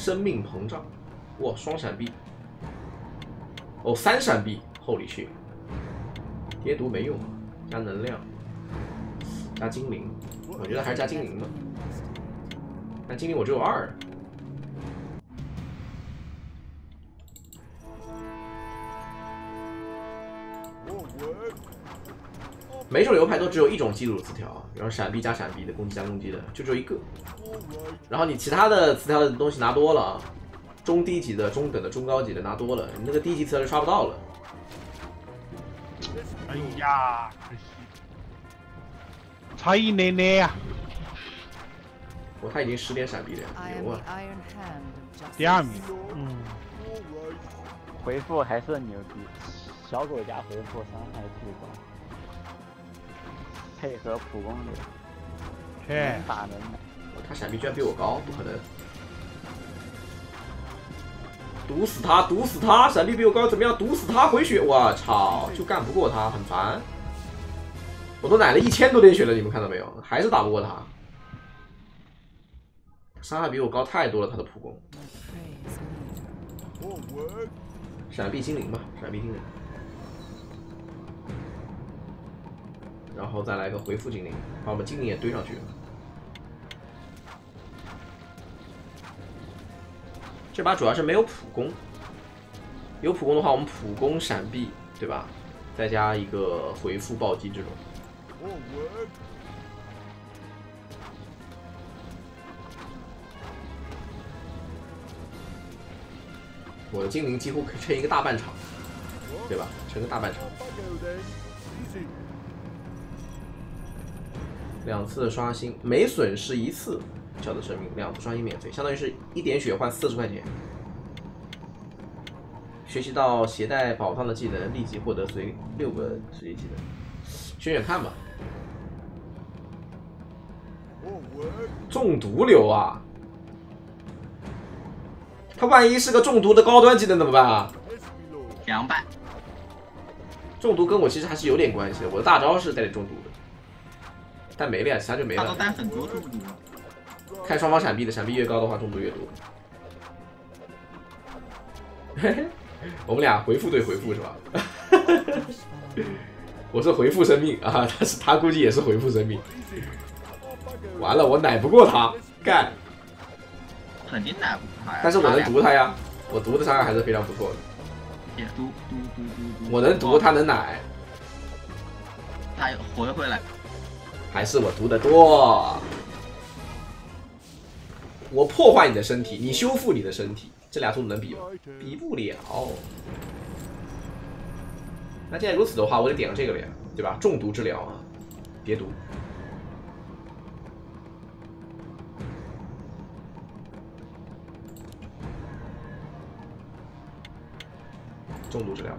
生命膨胀，哇，双闪避，哦，三闪避厚里去。叠毒没用，加能量，加精灵，我觉得还是加精灵吧，但精灵我只有二。每种流派都只有一种基础词条，然后闪避加闪避的，攻击加攻击的，就只有一个。然后你其他的词条的东西拿多了，中低级的、中等的、中高级的拿多了，你那个低级词条就刷不到了。哎呀，可惜，差一奶奶呀！我，他已经十点闪避了，牛啊！第二名，嗯，回复还是牛逼，小狗加回复伤害最高。配合普攻流，切，打人！他闪避居然比我高，不可能！毒死他，毒死他！闪避比我高怎么样？毒死他，回血！我操，就干不过他，很烦。我都奶了一千多点血了，你们看到没有？还是打不过他。伤害比我高太多了，他的普攻。闪避精灵吧，闪避精灵。然后再来个回复精灵，把我们精灵也堆上去。这把主要是没有普攻，有普攻的话，我们普攻闪避，对吧？再加一个回复暴击这种。我的精灵几乎可以撑一个大半场，对吧？撑个大半场。两次刷新，每损失一次小的生命，两次刷新免费，相当于是一点血换四十块钱。学习到携带宝藏的技能，立即获得随六个随机技能。选选看吧。中毒流啊！他万一是个中毒的高端技能怎么办啊？凉拌。中毒跟我其实还是有点关系的，我的大招是带点中毒的。但没了呀，其他就没了。他都单很多中毒。看双方闪避的，闪避越高的话，中毒越多。嘿嘿，我们俩回复对回复是吧？我是回复生命啊，他是他估计也是回复生命。完了，我奶不过他，干。肯定奶不过他呀。但是我能毒他呀，我毒的伤害还是非常不错的。也毒毒毒毒毒。我能毒，他能奶。他回回来。还是我毒的多，我破坏你的身体，你修复你的身体，这俩速度能比吗？比不了。那既然如此的话，我得点个这个了呀，对吧？中毒治疗啊，叠毒，中毒治疗。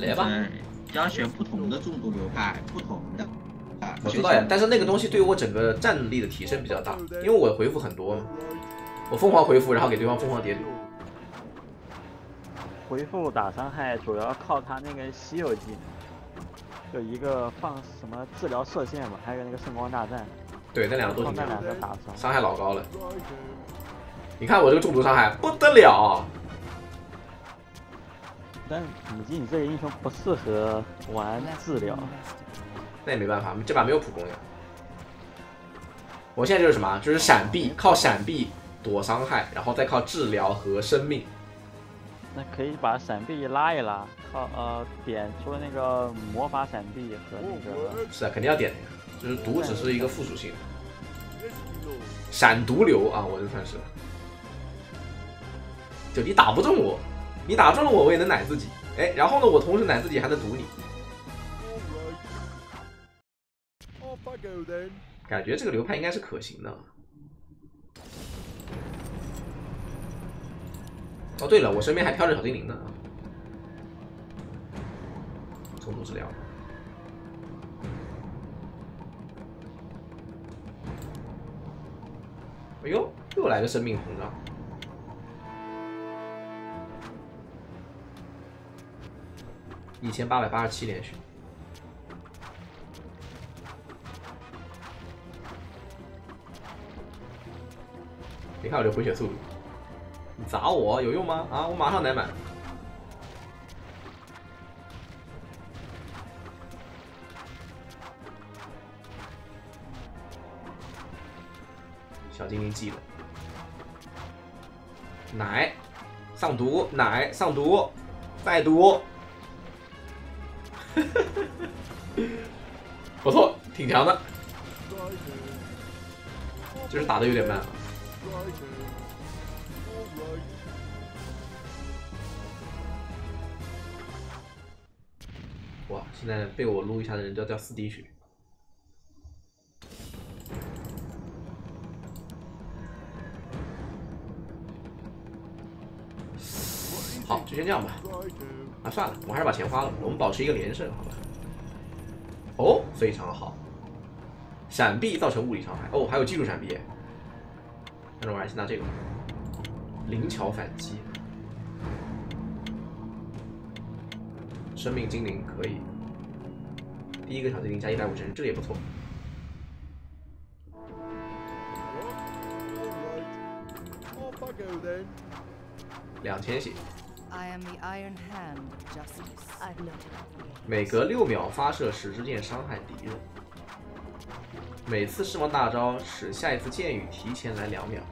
来吧，要选不同的中毒流派，不同的。我知道呀，但是那个东西对于我整个战力的提升比较大，因为我回复很多，我疯狂回复，然后给对方疯狂叠毒。回复打伤害主要靠他那个稀有技能，就一个放什么治疗射线嘛，还有那个圣光大战。对，那两个都挺那两个打伤，伤害老高了。你看我这个中毒伤害不得了。但母鸡，你这个英雄不适合玩治疗，那也没办法，这把没有普攻呀。我现在就是什么，就是闪避，靠闪避躲伤害，然后再靠治疗和生命。那可以把闪避拉一拉，靠呃点出那个魔法闪避和那个。是啊，肯定要点的呀，就是毒只是一个附属性。闪毒流啊，我这算是，就你打不中我。你打中了我，我也能奶自己。哎，然后呢，我同时奶自己，还能毒你。感觉这个流派应该是可行的。哦，对了，我身边还飘着小精灵呢。重度治疗。哎呦，又来个生命膨胀。一千八百八十七连续。你看我这回血速度你砸我有用吗？啊我马上奶满小精灵记得。奶上毒奶上毒再毒。挺强的，就是打的有点慢啊。哇，现在被我撸一下的人都要掉四滴血。好，就先这样吧。啊，算了，我还是把钱花了，我们保持一个连胜，好吧？哦，非常好。闪避造成物理伤害，哦，还有技术闪避。那我还是拿这个，灵巧反击。生命精灵可以，第一个小精灵加一百五十，这个也不错。两千血。每隔六秒发射十支箭伤害敌人。每次释放大招使下一次箭雨提前来两秒。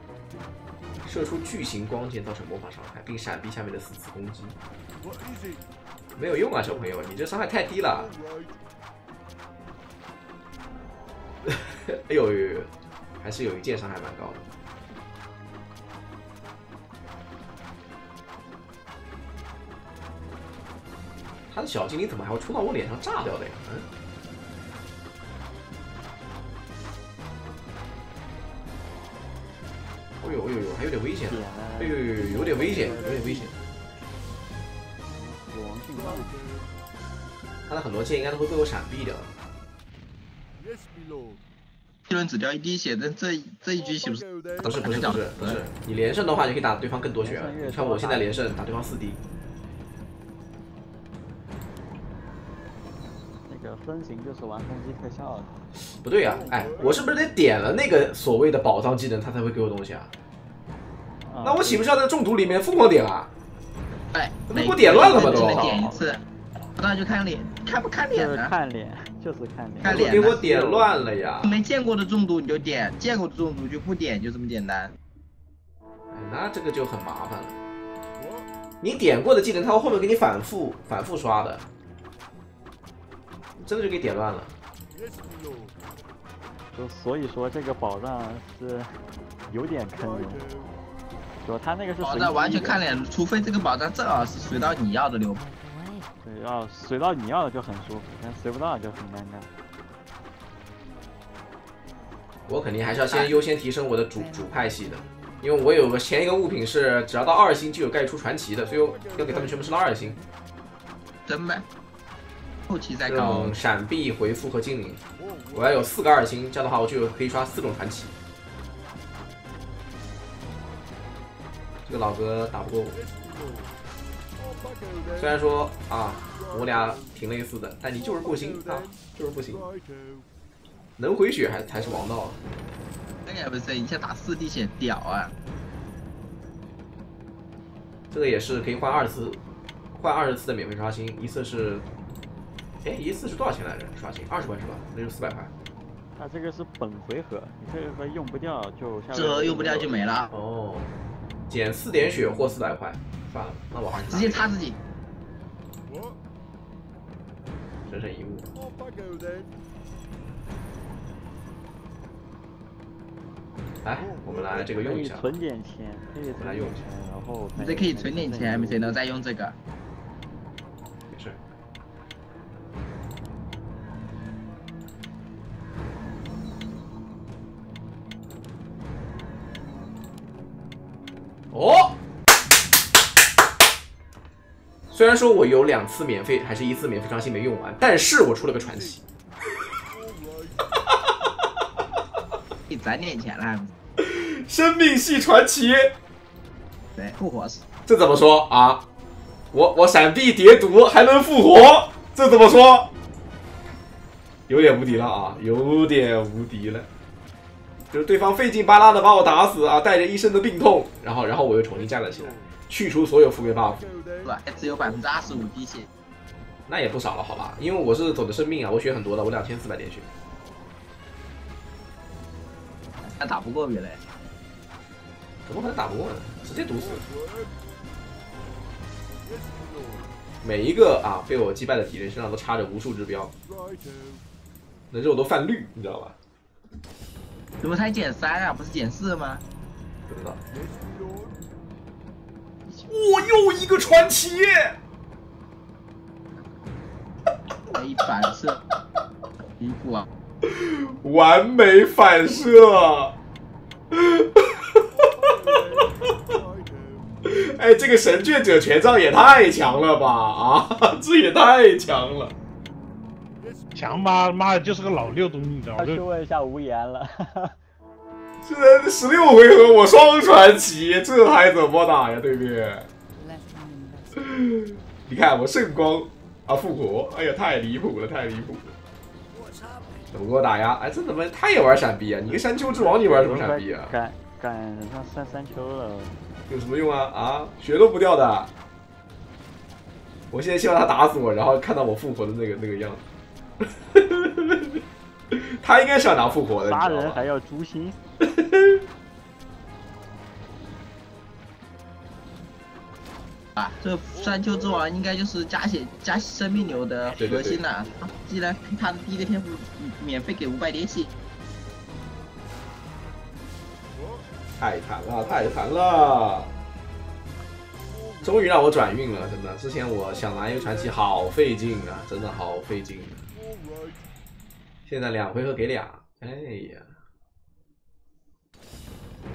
射出巨型光剑造成魔法伤害，并闪避下面的四次攻击。没有用啊，小朋友，你这伤害太低了。哎呦呦呦，还是有一件伤害蛮高的。他的小精灵怎么还会冲到我脸上炸掉的呀？嗯。哎呦哎呦呦，还有点危险！哎呦呦呦，有点危险，有点危险。他的很多剑应该都会被我闪避掉。一轮只掉一滴血，但这这一局岂不是？不是不是不是不是，你连胜的话，就可以打对方更多血。你看我现在连胜，打对方四滴。那个分型就是玩攻击特效的。不对呀，哎，我是不是得点了那个所谓的宝藏技能，他才会给我东西啊？那我岂不是要在中毒里面疯狂点啊？哎，那不给我点乱了吗？都点一次，那就看脸，看不看脸呢？看脸，就是看脸。看脸，给我点乱了呀！没见过的中毒你就点，见过的中毒就不点，就这么简单。哎，那这个就很麻烦了。你点过的技能，他会后面给你反复、反复刷的，真的就给点乱了。就所以说，这个宝藏是有点坑的。就他那个是宝藏完全看脸，除非这个宝藏正好是随到你要的流。对，要随到你要的就很舒服，但随不到就很尴尬。我肯定还是要先优先提升我的主主派系的，因为我有个前一个物品是只要到二星就有概率出传奇的，所以我要给他们全部升到二星。真的？后期再搞闪避、回复和精灵，我要有四个二星，这样的话我就可以刷四种传奇。这个老哥打不过我，虽然说啊，我俩挺类似的，但你就是不行啊，就是不行。能回血还才是王道。那个也不是，一下打四滴血屌啊！这个也是可以换二次，换二十次的免费刷新，一次是。哎，一次是多少钱来着？刷新二十块是吧？那就四百块。它这个是本回合，你这个用不掉就。这用不掉就没了。哦。减四点血或四百块，算了，那我还是直接插自己。神圣遗物。来，我们来这个用一下。存点钱，可以存点钱，然后。这可以存点钱，MC 能再用这个。虽然说我有两次免费，还是一次免费刷新没用完，但是我出了个传奇，你攒点钱了，生命系传奇，对，复活死，这怎么说啊？我我闪避叠毒还能复活，这怎么说？有点无敌了啊，有点无敌了。就是对方费劲巴拉的把我打死啊，带着一身的病痛，然后然后我又重新站了起来，去除所有富贵 buff，是吧？还只有百分之二十五滴血，那也不少了，好吧？因为我是走的生命啊，我血很多的，我两千四百点血。还打不过别人。怎么可能打不过呢？直接毒死。每一个啊被我击败的敌人身上都插着无数只标，那肉都泛绿，你知道吧？怎么才减三啊？不是减四吗？不知道。我又一个传奇，没反射，离谱啊！完美反射。哎，这个神卷者权杖也太强了吧！啊，这也太强了。强吧，妈的，就是个老六东，你知道吗问一下无言了。现在十六回合我双传奇，这还怎么打呀，对面？你看我圣光啊复活，哎呀，太离谱了，太离谱了！怎么给我打呀？哎，这怎么他也玩闪避啊？你个山丘之王，你玩什么闪避啊？赶赶上三三丘了，有什么用啊？啊，血都不掉的。我现在希望他打死我，然后看到我复活的那个那个样子。他应该是要拿复活的，杀人还要诛心。啊，这山丘之王应该就是加血加生命流的核心了。既然他的第一个天赋免费给五百点血，太惨了，太惨了！终于让我转运了，真的。之前我想拿一个传奇好费劲啊，真的好费劲啊。现在两回合给俩，哎呀！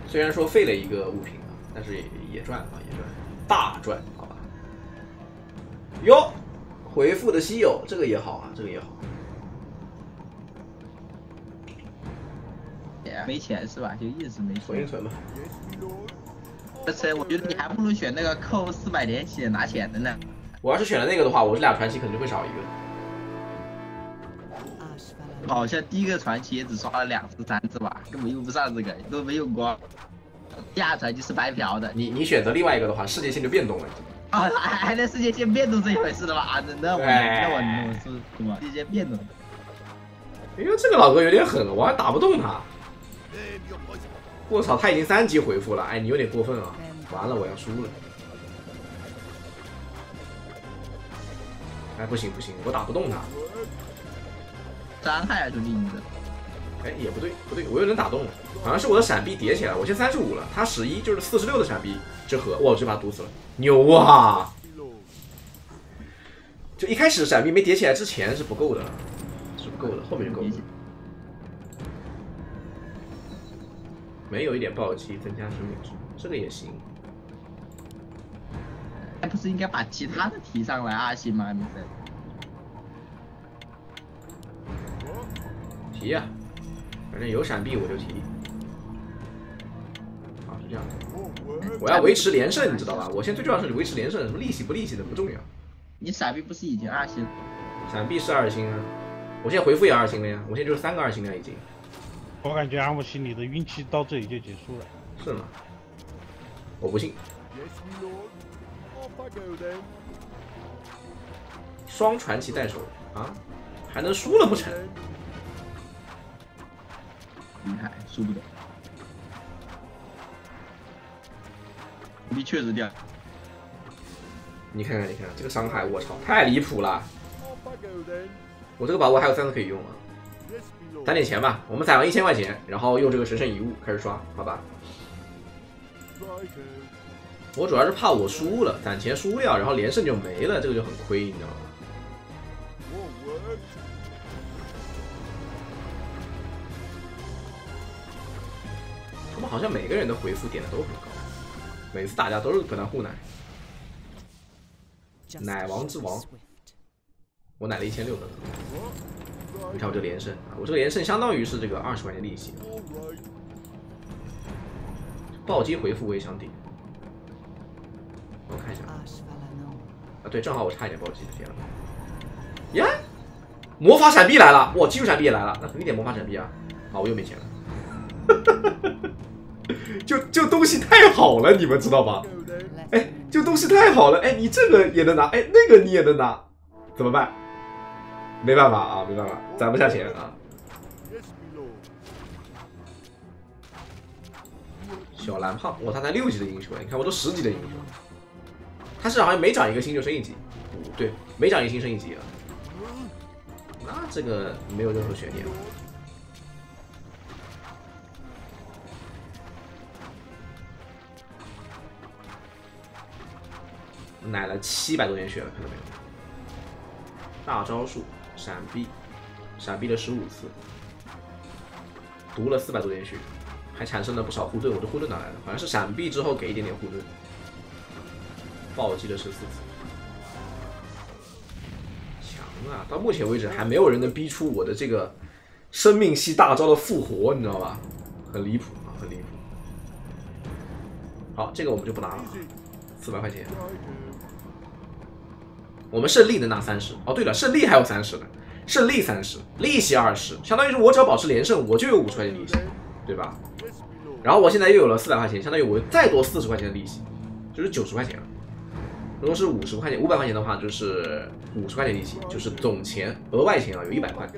虽然说废了一个物品啊，但是也也赚啊，也赚，大赚，好吧？哟，回复的稀有，这个也好啊，这个也好。没钱是吧？就一直没钱。存一存吧。这次我觉得你还不如选那个扣四百点血拿钱的呢。我要是选了那个的话，我这俩传奇肯定会少一个。好像第一个传奇也只刷了两次三次吧，根本用不上这个，都没用过。第二传奇是白嫖的，你你选择另外一个的话，世界线就变动了。啊，还还能世界线变动这一回事的吗？啊，那那我那我那我是什么世界线变动？哎呦，这个老哥有点狠了，我还打不动他。我操，他已经三级回复了，哎，你有点过分啊！完了，我要输了。哎，不行不行，我打不动他。伤害啊，兄弟你这。哎，也不对不对，我又能打动了，好像是我的闪避叠起来，我现在三十五了，他十一就是四十六的闪避之和，哇，我就把他毒死了，牛啊！就一开始闪避没叠起来之前是不够的，是不够的，后面就够了。没有一点暴击增加生命值，这个也行。还不是应该把其他的提上来二星吗？没事。提呀、反正有闪避我就提。啊，是这样的。我要维持连胜，你知道吧？我现在最重要是维持连胜，什么利息不利息的不重要。你闪避不是已经二星？闪避是二星啊，我现在回复也二星了呀，我现在就是三个二星了已经。我感觉安慕希你的运气到这里就结束了。是吗？我不信。双传奇带手啊，还能输了不成？厉害，输不得。的确是掉。你看看，你看这个伤害，我操，太离谱了！我这个宝物还有三次可以用啊，攒点钱吧，我们攒了一千块钱，然后用这个神圣遗物开始刷，好吧？我主要是怕我输了，攒钱输掉，然后连胜就没了，这个就很亏，你知道吗？好像每个人的回复点的都很高，每次打架都是跟他互奶。奶王之王，我奶了一千六个。你看我这连胜啊，我这个连胜相当于是这个二十块钱利息。暴击回复我也想顶，我看一下啊，对，正好我差一点暴击，天了。呀，魔法闪避来了，哇，技术闪避也来了，那肯定点魔法闪避啊。好，我又没钱了。就就东西太好了，你们知道吧？哎，就东西太好了，哎，你这个也能拿，哎，那个你也能拿，怎么办？没办法啊，没办法，攒不下钱啊。小蓝胖，哇，他才六级的英雄，你看我都十级的英雄，他是好像每涨一个星就升一级，对，每涨一星升一级啊。那这个没有任何悬念奶了七百多点血了，看到没有？大招数，闪避，闪避了十五次，毒了四百多点血，还产生了不少护盾。我的护盾哪来的？好像是闪避之后给一点点护盾。暴击了十四次，强啊！到目前为止还没有人能逼出我的这个生命系大招的复活，你知道吧？很离谱啊，很离谱。好，这个我们就不拿了，四百块钱。我们胜利能拿三十哦，对了，胜利还有三十呢，胜利三十，利息二十，相当于是我只要保持连胜，我就有五十块钱利息，对吧？然后我现在又有了四百块钱，相当于我再多四十块钱的利息，就是九十块钱了。如果是五十块钱、五百块钱的话，就是五十块钱利息，就是总钱额外钱啊，有一百块。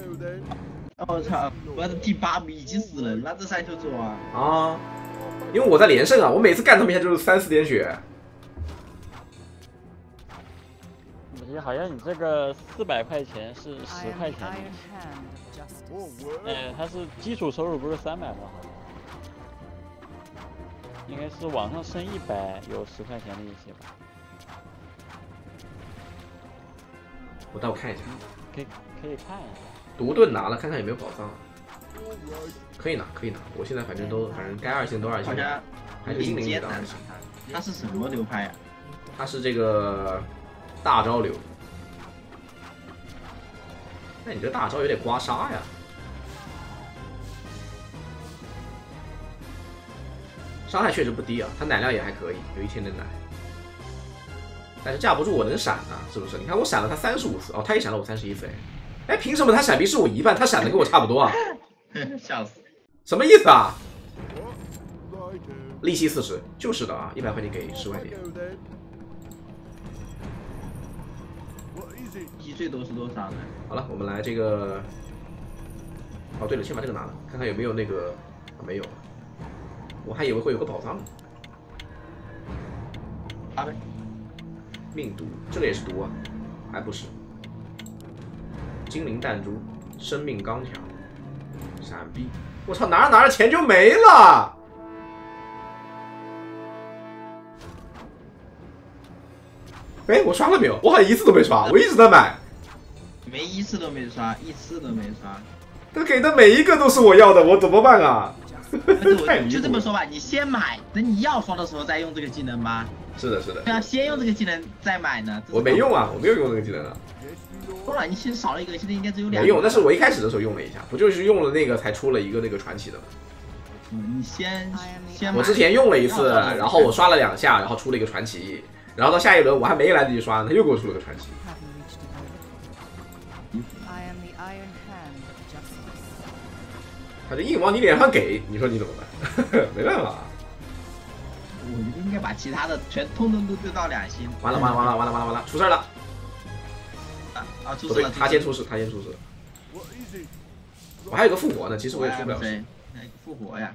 我操，我的第八名已经死人了，这三球走啊！啊，因为我在连胜啊，我每次干他们一下就是三四点血。好像你这个四百块钱是十块钱，哎，它是基础收入不是三百吗？应该是往上升一百有十块钱的一些吧。我待会看一下，可以可以看一下。独盾拿了，看看有没有宝藏。可以拿，可以拿。我现在反正都反正该二星都二线，还是精灵的二线。他是什么流派呀？他是这个。大招流，那你这大招有点刮痧呀，伤害确实不低啊，他奶量也还可以，有一千的奶，但是架不住我能闪啊，是不是？你看我闪了他三十五次，哦，他也闪了我三十一次，哎，凭什么他闪避是我一半，他闪的跟我差不多啊？笑死！什么意思啊？利息四十，就是的啊，一百块钱给十块钱。击最多是多少呢？好了，我们来这个。哦，对了，先把这个拿了，看看有没有那个。没有，我还以为会有个宝藏。拿呗。命毒，这个也是毒啊？还不是。精灵弹珠，生命刚强，闪避。我操，拿着拿着钱就没了。哎，我刷了没有？我好像一次都没刷，我一直在买，没一次都没刷，一次都没刷。他给的每一个都是我要的，我怎么办啊？就这么说吧，你先买，等你要刷的时候再用这个技能吧。是的，是的。对啊，先用这个技能再买呢。我没用啊，我没有用这个技能啊。多了，你现在少了一个，现在应该只有两。没用，但是我一开始的时候用了一下，不就是用了那个才出了一个那个传奇的吗？你先先。我之前用了一次，然后我刷了两下，然后出了一个传奇。然后到下一轮我还没来得及刷呢，他又给我出了个传奇。他就硬往你脸上给，你说你怎么办？没办法。我应该把其他的全通通都丢到两星。完了完了完了完了完了完了，出事了！啊出事了！他先出事，他先出事。我还有个复活呢，其实我也出不了事。复活呀！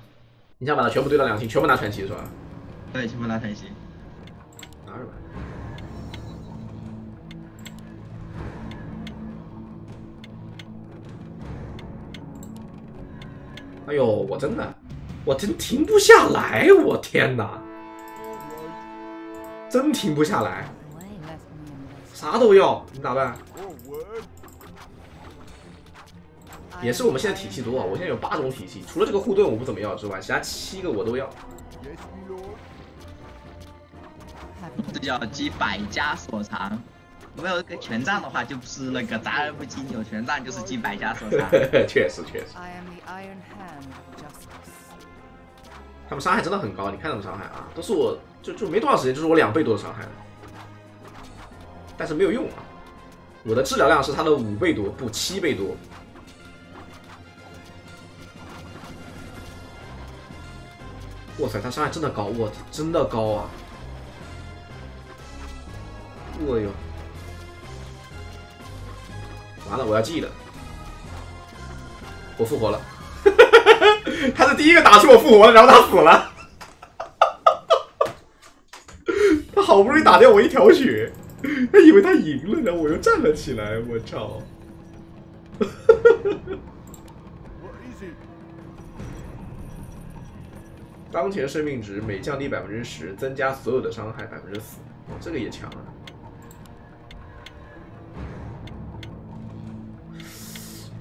你想把它全部堆到两星，全部拿传奇是吧？对，全部拿传奇。哎呦，我真的，我真停不下来，我天哪，真停不下来，啥都要，你咋办？也是我们现在体系多，我现在有八种体系，除了这个护盾我不怎么要之外，其他七个我都要。这叫集百家所长。没有个权杖的话，就是那个杂而不精；有权杖就是集百家所长。确实确实。他们伤害真的很高，你看他们伤害啊，都是我就就没多少时间，就是我两倍多的伤害。但是没有用啊，我的治疗量是他的五倍多，不七倍多。哇塞，他伤害真的高，我真的高啊！我哟，完了，我要记得，我复活了。他是第一个打出我复活了，然后他死了。他好不容易打掉我一条血，他以为他赢了，然后我又站了起来，我操！当前生命值每降低百分之十，增加所有的伤害百分之四。这个也强啊！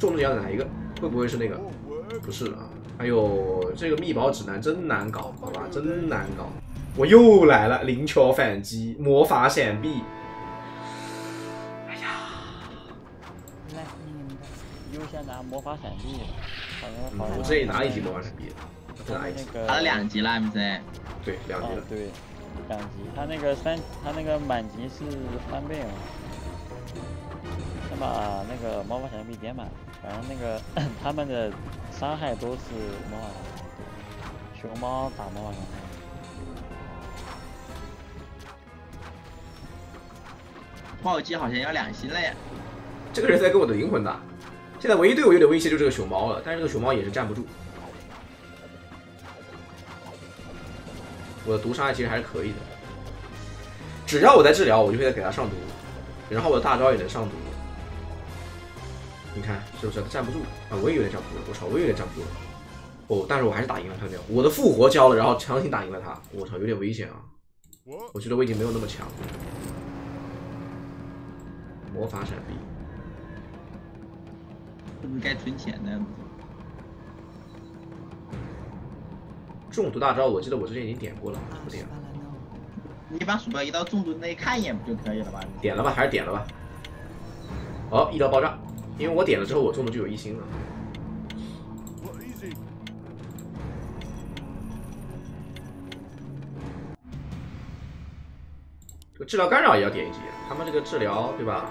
中的要哪一个？会不会是那个？不是啊！哎呦，这个密宝指南真难搞，好吧，真难搞。我又来了，灵巧反击，魔法闪避。哎呀，来，优先拿魔法闪避。我这里拿一级魔法闪避，再拿一级。那个打了两级了，MC。对，两级了。，哦对，两级。他那个三，他那个满级是翻倍啊。先把那个魔法闪避点满，反正那个 他们的伤害都是魔法伤害。对熊猫打魔法伤害。暴击好像要两星了呀。这个人在跟我的灵魂打。现在唯一对我有点威胁就是这个熊猫了，但是这个熊猫也是站不住。我的毒伤害其实还是可以的，只要我在治疗，我就会给他上毒，然后我的大招也能上毒。你看是不是？他站不住啊！我也有点站不住了，我操，我也有点站不住了。哦，但是我还是打赢了他没有，我的复活交了，然后强行打赢了他。我操，有点危险啊！我觉得我已经没有那么强了。魔法闪避。是不是该存钱呢？中毒大招，我记得我之前已经点过了，不点了，你把鼠标移到中毒那里看一眼不就可以了吗？点了吧，还是点了吧。哦，一刀爆炸，因为我点了之后，我中的就有一星了。这个治疗干扰也要点一级，他们这个治疗对吧？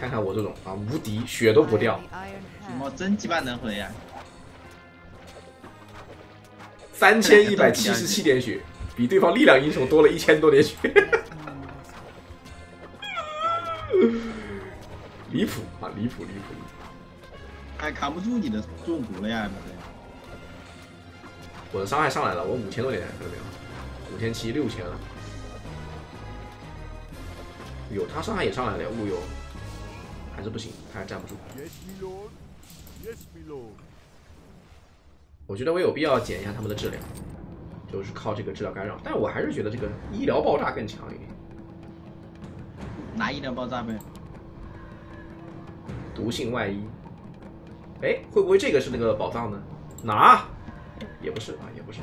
看看我这种啊，无敌，血都不掉，什么真鸡巴能回呀、三千一百七十七点血，比对方力量英雄多了一千多点血，离谱啊，离谱离谱！还扛不住你的中毒了呀！我的伤害上来了，我五千多点，看到没有？五千七，六千了。有他伤害也上来了呀，物有，还是不行，他还站不住。我觉得我有必要减一下他们的质量，就是靠这个治疗干扰，但我还是觉得这个医疗爆炸更强一点。拿医疗爆炸呗。毒性外衣，哎，会不会这个是那个宝藏呢？拿，也不是啊，也不是。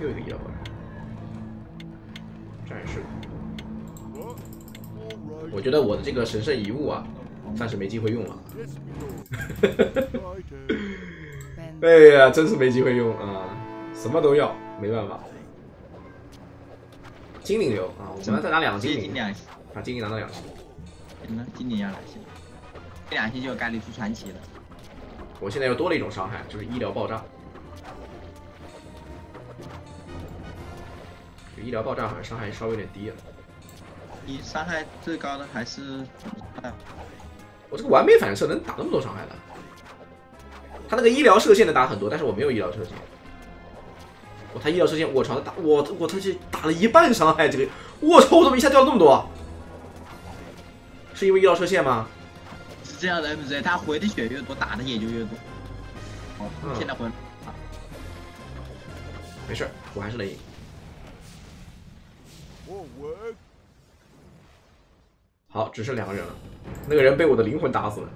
又一个医疗爆炸，战士。我觉得我的这个神圣遗物啊，暂时没机会用了。哎呀，真是没机会用啊，什么都要，没办法。精灵流啊，我们再拿两个精灵，两星，把精灵拿到两星。行了，精灵要两星，这两星就有概率出传奇了。我现在又多了一种伤害，就是医疗爆炸。就医疗爆炸好像伤害稍微有点低了。你伤害最高的还是我这个完美反射能打那么多伤害的？他那个医疗射线能打很多，但是我没有医疗射线。我他医疗射线，我操，他打我我他这打了一半伤害，这个我操，我怎么一下掉了那么多？是因为医疗射线吗？是这样的，MZ，他回的血越多，打的也就越多。哦嗯，现在回没事，我还是能赢。好，只剩两个人了，那个人被我的灵魂打死了?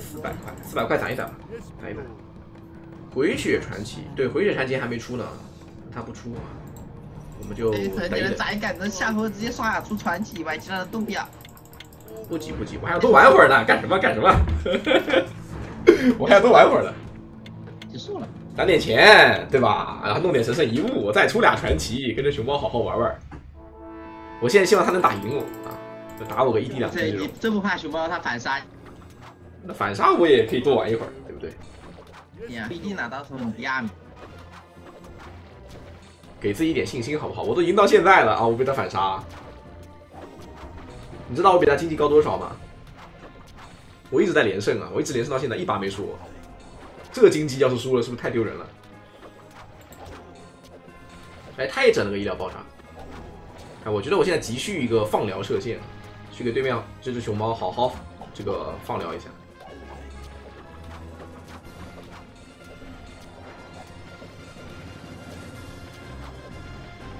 四百.块，四百块攒一攒吧。来一 lord. 回血传奇，对，回血传奇还没出呢，他不出啊，我们就这很等一等。多人咋敢的下回直接刷出传奇以外，其他的都不要。不急不急，我还要多玩会儿呢，干什么干什么？我还要多玩会儿呢，结束了。攒点钱，对吧？然后弄点神圣遗物，再出俩传奇，跟着熊猫好好玩玩。我现在希望他能打赢我啊，就打我个一滴两这滴这种你。真不怕熊猫他反杀那反杀我也可以多玩一会儿，对不对？你啊？不一定拿到时候你第二名。给自己一点信心好不好？我都赢到现在了啊，我被他反杀。你知道我比他经济高多少吗？我一直在连胜啊，我一直连胜到现在一把没输。这个经济要是输了，是不是太丢人了？哎，他也整了个医疗爆炸。哎，我觉得我现在急需一个放疗射线，去给对面这只熊猫好好这个放疗一下。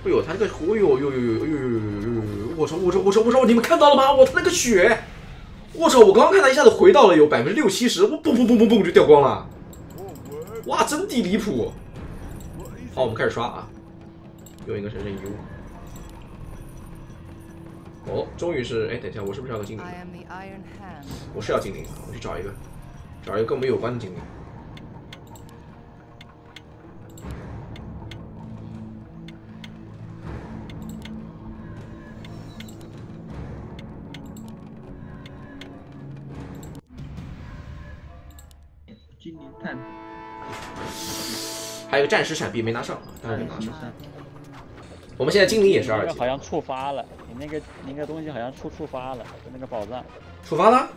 哎呦，他这个，哎呦呦呦呦呦呦呦呦呦！我操，我操，我操，我操！你们看到了吗？我他那个血！我操！我刚刚看他一下子回到了有百分之六七十，我嘣嘣嘣嘣嘣就掉光了！哇，真地离谱！好，我们开始刷啊，用一个神圣遗物。哦，终于是，哎，等一下，我是不是要个精灵.我是要精灵，我去找一个，找一个跟我们有关的精灵。个战士闪避没拿上，当然没拿上。我们现在精灵也是二级那个好，像触发了，你那个你那个东西好像触触发了，就那个宝藏。触发了。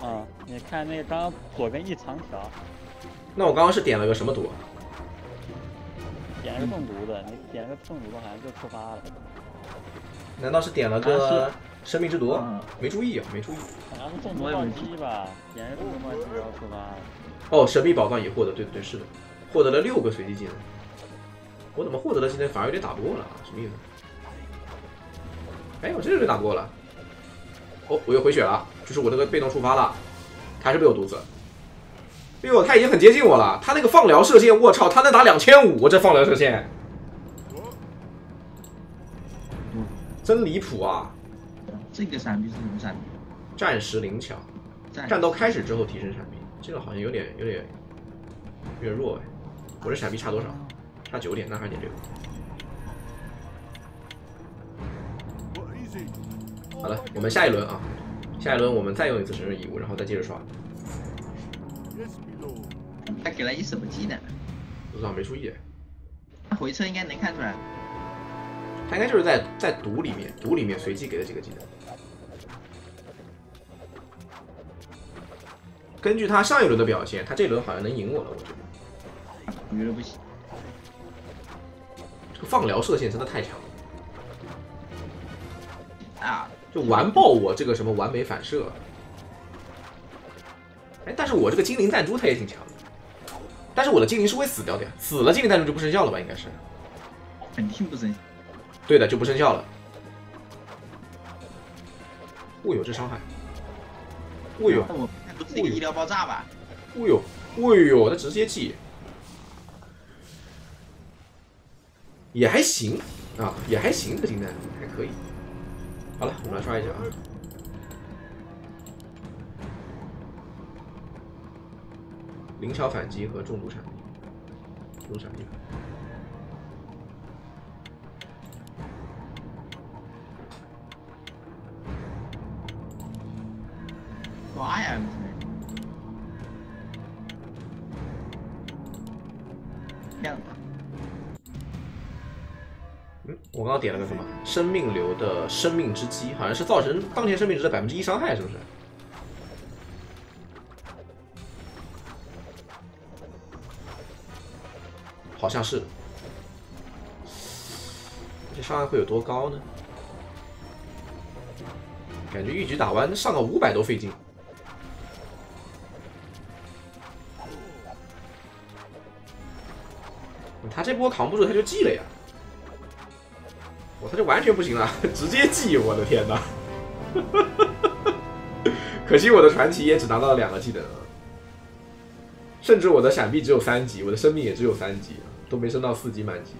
啊、你看那个刚刚左边一长条，那我刚刚是点了个什么毒？点了个中毒的，你点了个中毒的，好像就触发了，难道是点了个生命之毒嗯？没注意啊，没注意。好像是中毒暴击吧，点了个中毒暴击然后触发了。哦，神秘宝藏已获得，对对对，是的，获得了六个随机技能。我怎么获得的技能反而有点打不过了啊？什么意思？哎，我这就打不过了。哦，我又回血了，就是我这个被动触发了，他还是被我毒死了。哎呦，他已经很接近我了，他那个放疗射线，我操，他能打两千五，这放疗射线，真离谱啊！这个闪避是什么闪避？战时灵巧，战战斗开始之后提升闪避，这个好像有点有点有点弱哎。我这闪避差多少？差九点，那还点六。What is it? 好了，我们下一轮啊，下一轮我们再用一次神圣遗物，然后再接着刷。他给了一什么技能？不知道没注意，他回撤应该能看出来。他应该就是在在毒里面，毒里面随机给的几个技能。根据他上一轮的表现，他这轮好像能赢我了，我觉得。我觉得不行。这个放疗射线真的太强了，啊，就完爆我这个什么完美反射。哎，但是我这个精灵弹珠它也挺强的，但是我的精灵是会死掉的呀，死了精灵弹珠就不生效了吧？应该是。肯定不生。对的，就不生效了。哦呦，这伤害！哦呦，不是一个医疗爆炸吧？哦呦，哦呦，他直接记，也还行啊，也还行，这个金蛋还可以。好了，我们来刷一下啊。灵巧反击和中毒闪避，重度闪避。刷呀！我刚刚点了个什么？生命流的生命之击，好像是造成当前生命值的百分之一伤害，是不是？好像是。这伤害会有多高呢？感觉一局打完上个五百都费劲。他这波扛不住，他就记了呀。他就完全不行了，直接记！我的天哪！可惜我的传奇也只拿到了两个技能啊，甚至我的闪避只有三级，我的生命也只有三级，都没升到四级满级。